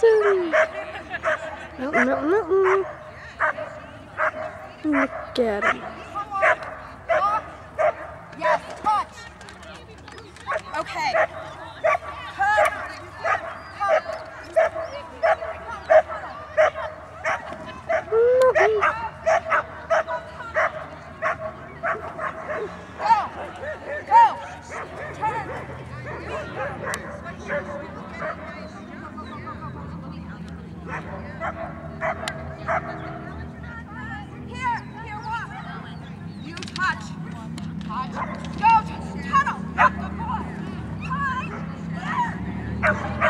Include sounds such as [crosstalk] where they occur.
Milton! [laughs] Milton, Milton, Milton. Look at him. Touch. Touch. Go. Tunnel. Up the boy. Touch.